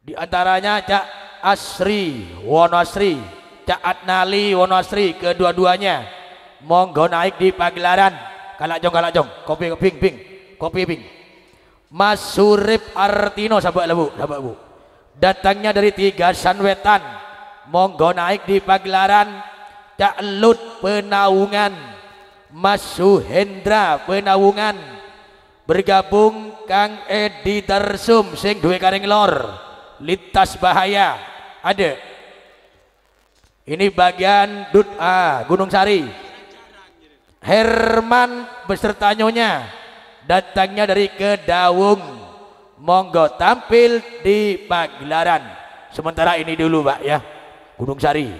Di antaranya Cak Asri Wonosri, Cak Adnali Wonosri kedua-duanya monggo naik di pagelaran. Kalak jong kalak jong, kopi ping ping, kopi ping. Mas Surip Artino sahabat lebu, sahabat bu. Datangnya dari tiga Sanwetan. Monggo naik di pagelaran Cak Lut Penaungan. Mas Suhendra Penaungan. Bergabung Kang Edi Tersum sing duwe karing lor. Lintas bahaya. Ada. Ini bagian Dut A Gunung Sari. Herman beserta nyonya datangnya dari Kedawung. Monggo tampil di pagelaran. Sementara ini dulu Pak ya. Gunung Sari.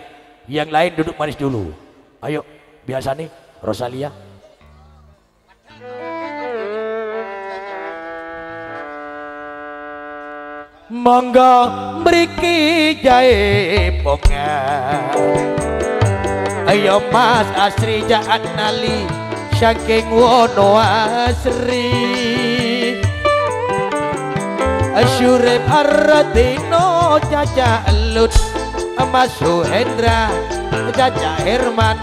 Yang lain duduk manis dulu. Ayo biasa nih Rosalia monggo mriki jae pongan ayo mas asri jaat nali saking wono asri. Asyurib arradino caca elut mas suhendra caca herman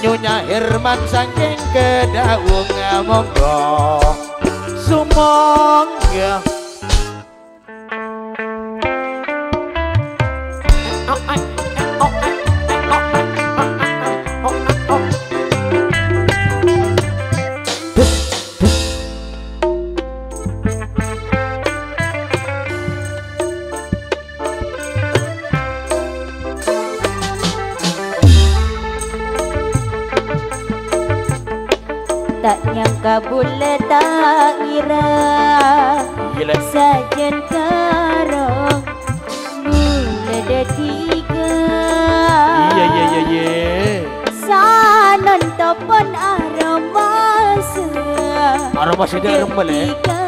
nyonya herman saking kedawung monggo sumongga kabule tak ira. Sajen karo mule de tiga iya iya iya iya. Sanon topon aromase. Aromase dia rembele Bule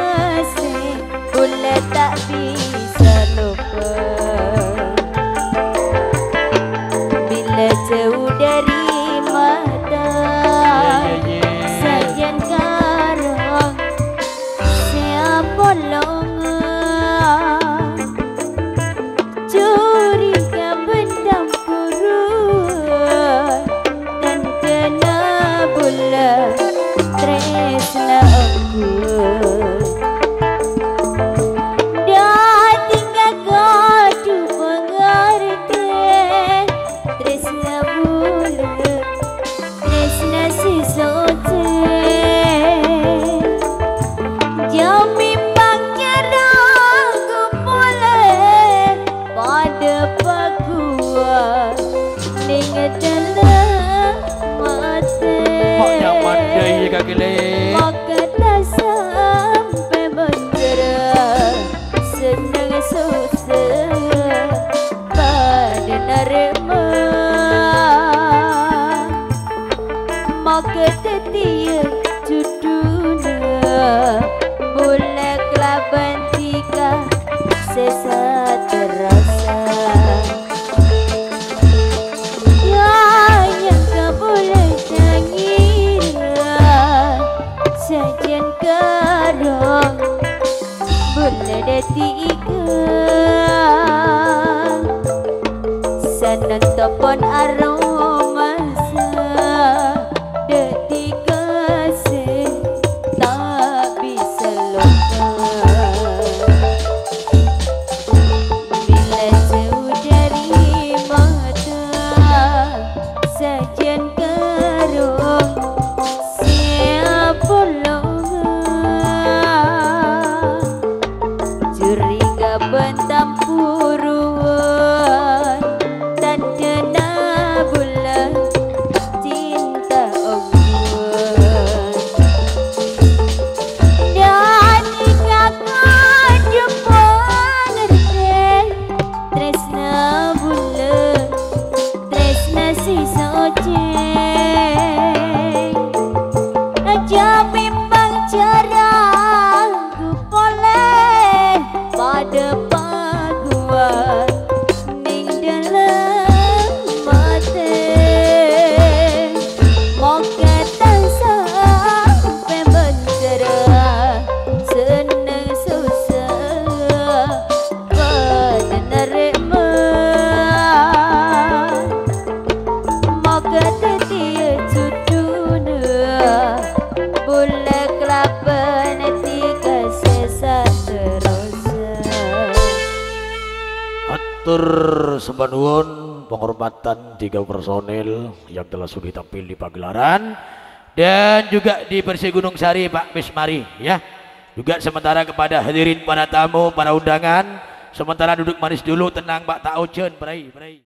gile Makata sampai mendera Senang susah pada narema Makata dia judulnya Mulai kelaban tiga sesat. ប៉ុនអារម្មណ៍ Atur sebanuun penghormatan tiga personil yang telah sudah tampil di pagelaran dan juga di Persi Gunung Sari Pak Bismari ya. Juga sementara kepada hadirin para tamu, para undangan, sementara duduk manis dulu tenang Pak Taucen, berai, berai.